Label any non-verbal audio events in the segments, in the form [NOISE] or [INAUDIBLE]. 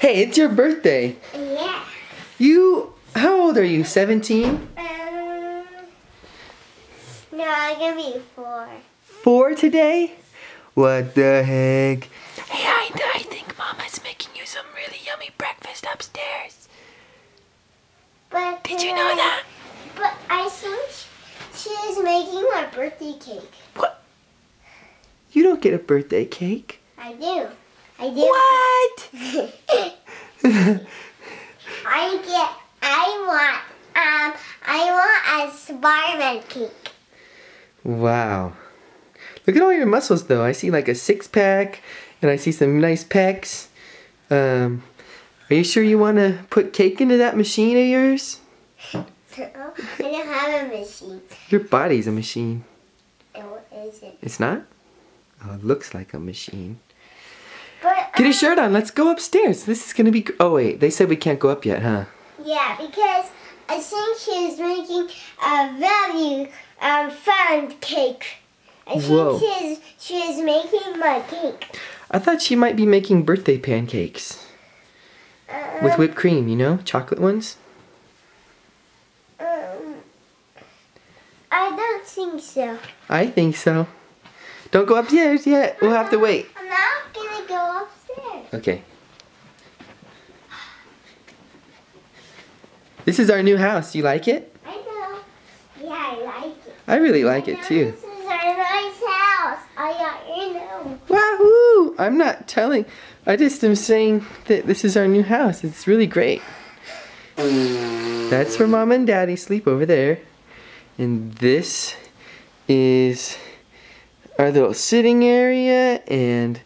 Hey, it's your birthday. Yeah. You, how old are you? 17? Um, no, I'm gonna be four. Four today? What the heck? Hey, I, I think Mama's making you some really yummy breakfast upstairs. But Did you know that? But I think she is making my birthday cake. What? You don't get a birthday cake. I do. I do. What? [LAUGHS] I get. I want. Um. I want a Spider-Man cake. Wow. Look at all your muscles though. I see like a six pack and I see some nice pecs. Um, are you sure you want to put cake into that machine of yours? [LAUGHS] I don't have a machine. Your body's a machine. And what is it? It's not? Oh, it looks like a machine. Get a shirt on. Let's go upstairs. This is gonna be. Oh wait, they said we can't go up yet, huh? Yeah, because I think she's making a very um, fun cake. I Whoa. think she's she is making my cake. I thought she might be making birthday pancakes Um, with whipped cream. You know, chocolate ones. um, I don't think so. I think so. Don't go upstairs yet. We'll have to wait. I'm not gonna go upstairs. Okay. This is our new house. You like it? I know. Yeah, I like it. I really like it too. This is our nice house. I got. Wahoo! I'm not telling. I just am saying that this is our new house. It's really great. That's where mom and daddy sleep over there. And this is our little sitting area and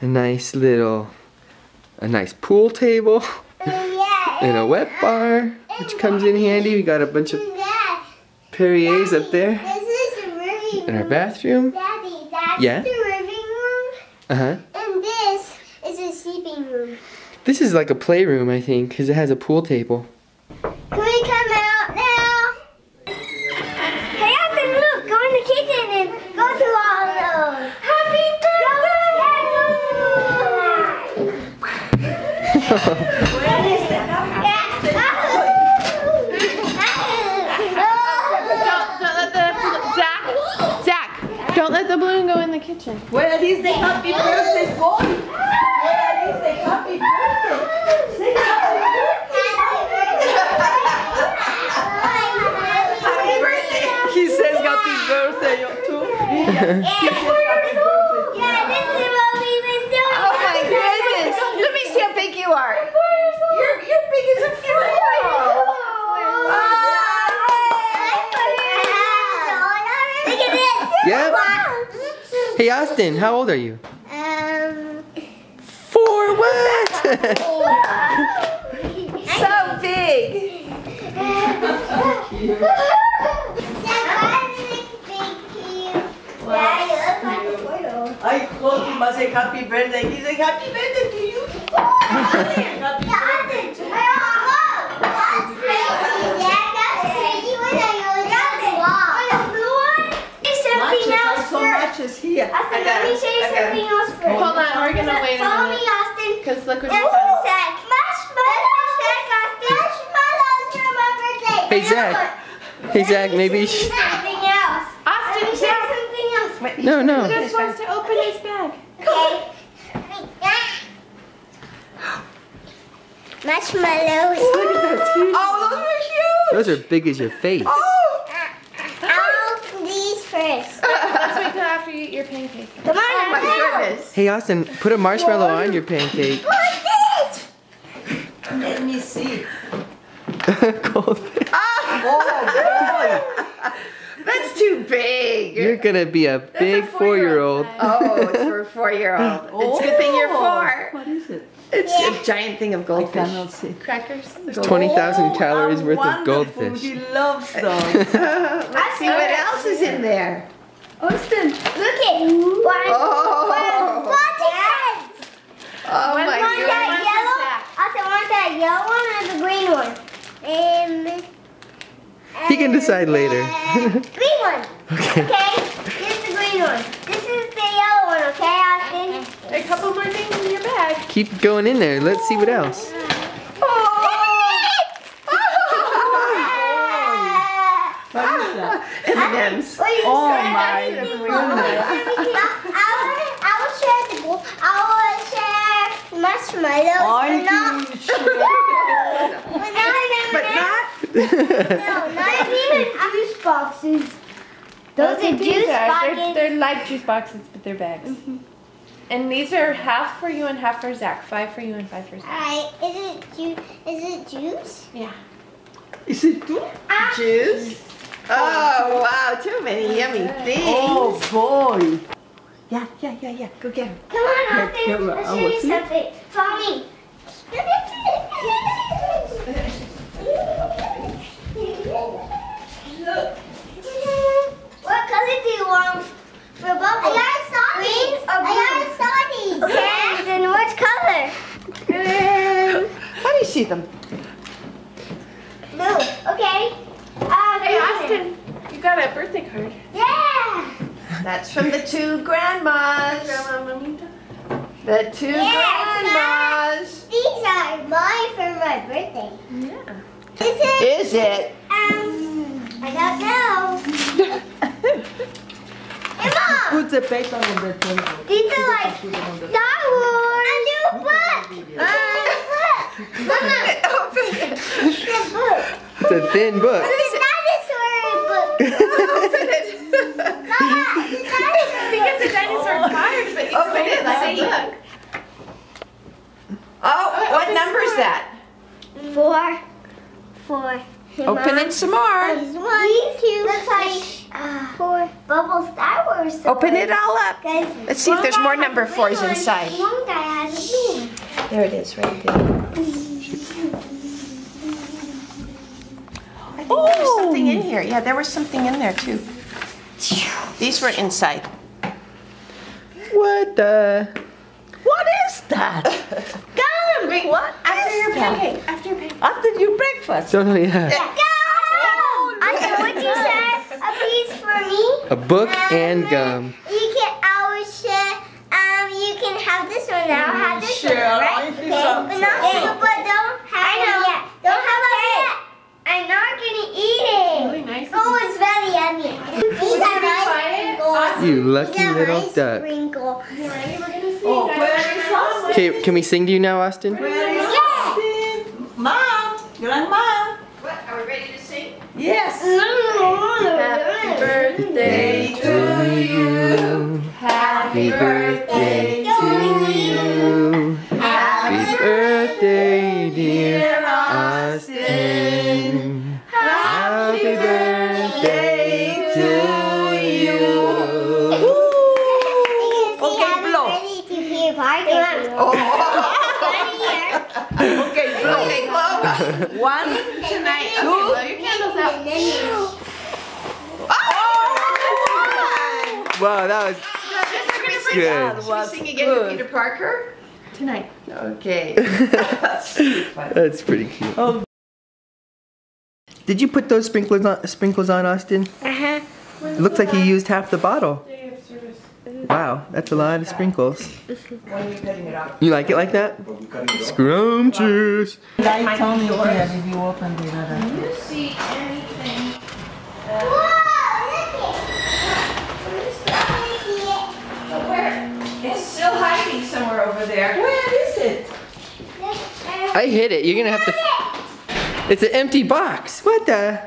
a nice little a nice pool table and a wet bar which comes in handy. We got a bunch of Perrier's up there this is the living in our bathroom. Daddy, that's Yeah? the living room, Uh-huh. and this is the sleeping room. This is like a playroom, I think, because it has a pool table. Can we come out now? Hey, Ethan, look, go in the kitchen and go through all those. Happy Don't, don't let the Zach. Zach, don't let the balloon go in the kitchen. Where is the happy birthday boy? Where is the happy birthday? Say happy birthday. He says happy birthday too. Yeah, this is what we've been doing. Oh my goodness. Let me see how big you are. You're, you're big as a football. Look at this. Yep. Hey Austin, how old are you? Um, Four what? [LAUGHS] So big. I told him I say happy birthday. He said happy birthday to you. [LAUGHS] happy birthday to you. Matches are so matches here. Austin, let me show you something else first. Hold on, we're gonna wait a Follow me, minute. Austin. Because look what This you is found. Zach. Marshmallows. Marshmallows for my birthday. Hey Zach. Hey Zach, maybe. Show Sh- you something else. Austin, Let me show you Zach something else. no, no. just wants to open his bag. Okay. Marshmallows. Oh, those are huge. Those are big as your face. Oh. [LAUGHS] I'll open these first. Let's wait till after you eat your pancake. Come on, Oh my goodness. Hey Austin, put a marshmallow on your pancake. What's this? Let me see. Goldfish. Oh boy. That's too big. You're gonna be a big four-year-old. Oh, it's for a [LAUGHS] four-year-old. It's a good thing you're oh. four. What is it? It's a giant thing of goldfish. cannot see. Crackers. Twenty thousand Oh, calories how worth of goldfish. He loves [LAUGHS] those. Let's see what else is in there. Austin, Look at one. Oh. One. Yes. Oh One my that goodness. yellow. Also, want that yellow one or the green one? Um. He can decide later. [LAUGHS] green one. Okay. Okay. Here's the green one. This is the yellow one. Okay, Austin. A couple more things in your bag. bag. Keep going in there. Let's see what oh. else. Oh. [LAUGHS] Oh. What is that? M&M's. Oh my goodness. I will, share the bowl. I will share marshmallows. I [LAUGHS] but not, can share. but not But M&Ms. not. No, not [LAUGHS] even juice boxes. Those are juice are. boxes. They're, they're like juice boxes, but they're bags. And these are half for you and half for Zach. Five for you and five for Zach. Alright, is it juice? Is it juice? Yeah. Is it too? Ah. Juice? Oh, wow, too many yummy things. Oh boy. Yeah, yeah, yeah, yeah. Go get him. Come on, Yeah, Austin. camera. Let's I show you see. something. Follow me. What color do you want for bubbles? I got Green or blue? I got Okay, then which color? Um, How do you see them? blue. Okay. Uh, Hey, green. Austin, you got a birthday card. Yeah. That's from the two grandmas. Grandma Mamita. The two Yeah, grandmas. These are mine for my birthday. Yeah. Is it? Is it? Um, I don't know. Hey, Mom. Put the paper on the table. These are like Star Wars. A new book. A new book. Mama, Open it. it's a book. It's a thin book. It's a dinosaur book. Open it. Mama, it's a dinosaur I think it's a dinosaur card, but you Open can it like a see. book. Oh, what number is that? Four. Four. Open it some more. These two looks like uh, four bubble Star Wars. Open it all up. Let's see if there's more number fours inside. One guy has a blue one. There it is, right there. I think there was something in oh! here. Yeah, there was something in there too. These were inside. What the? What is that? [LAUGHS] Gum! What? After your is that? pancake. After your pancake. After your breakfast. Don't know yeah. Gum! I know what you said. A piece for me. A book and then gum. You can always share. Um, you can have this one. I'll have this Share, one, right? I think Okay. so. But not but don't have I know. it yet. Don't have it yet. I'm not gonna eat it. Really nice. Oh, it's very yummy. These are nice sprinkles. You lucky These little nice duck. Sprinkle. You ready? We're gonna see. Oh, guys. where is Austin? Okay, can we sing to you now, Austin? Where is Yeah. Austin? Mom, grandma. What? Are we ready to sing? Yes. Happy birthday To you. Happy birthday to be a party. Okay, blow. Okay, blow. [LAUGHS] One. tonight. Okay, blow your candles out. Oh! Wow, that was good. Should we sing again to Peter Parker? Tonight. Okay. [LAUGHS] That's pretty fun. That's pretty cute. Did you put those sprinklers on, sprinkles on, Austin? Uh-huh. It looks like you used half the bottle. Day of service. Wow, that's a lot of sprinkles. You cutting it off? You like it like that? Scrumptious. Light told me here, did you open the other? Do you see anything? It's still hiding somewhere over there. Where is it? I hit it. You're gonna have to. It's an empty box. What the?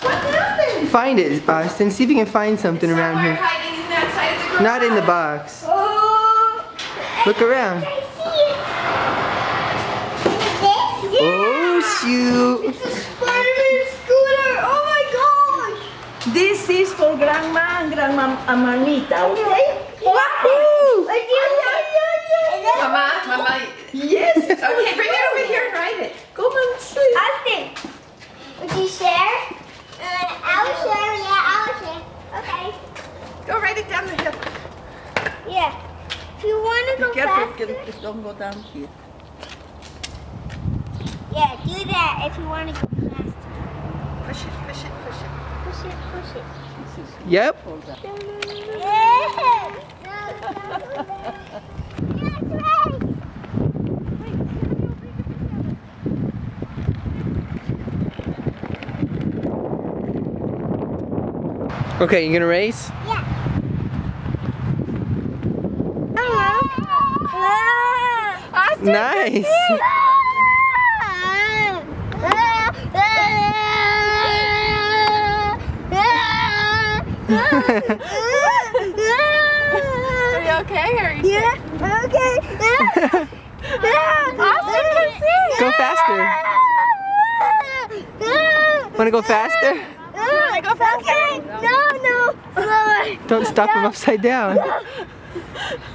What happened? Find it, Austin. See if you can find something around Somewhere here. Not in the box. Oh. Look around. Oh shoot! It's a Spider-Man scooter. Oh my gosh. This is for grandma and grandma Amanita, okay? Wahoo! Would you? Is that Mama, Mama. Yes. Okay, bring it over here and write it. Come and see. Austin? Would you share? Uh, I'll share. Yeah, I'll share. Okay. Go right it down the hill. Yeah. If you want to go careful, faster. Get, just don't go down here. Yeah, do that if you want to go faster. Push it, push it, push it. Push it, push it. Yep. Yes. Okay, you gonna race? Nice. [LAUGHS] Are you okay? Or are you Yeah, okay. [LAUGHS] Austin can see. Go faster. Wanna go faster? Wanna go faster? No, no, slower. Don't stop him upside down.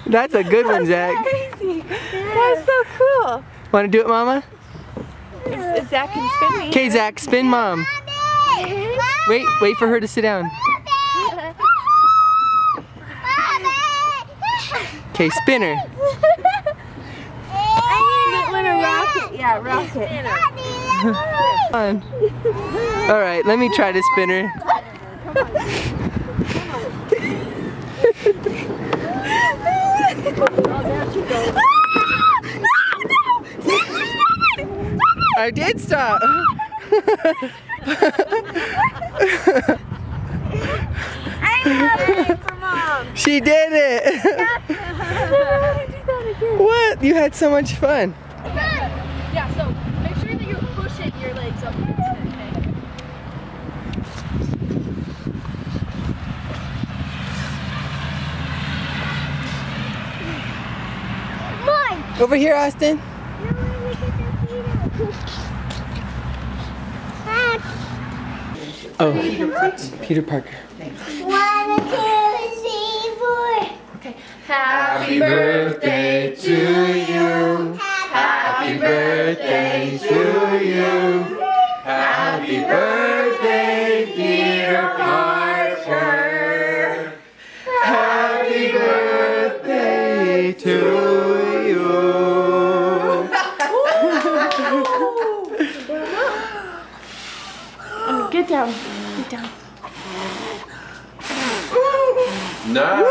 That's a good one, Zach. That's so cool. Wanna do it, Mama? Zach can spin me? Okay, Zach, spin Mom. Wait, wait for her to sit down. Okay, spinner. I want a rocket. Yeah, rocket. Come on. All right, let me try to spin her. I did stop. she did it. what? You had so much fun. Yeah, so make sure that you're pushing your legs up. Mine. Over here, Austin. Oh, Peter Parker. One, two, three, four. Okay. Happy birthday to you. Happy birthday to you. Happy birthday, down. Get down. Nice.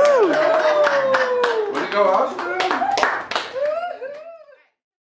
Way to go, Austin.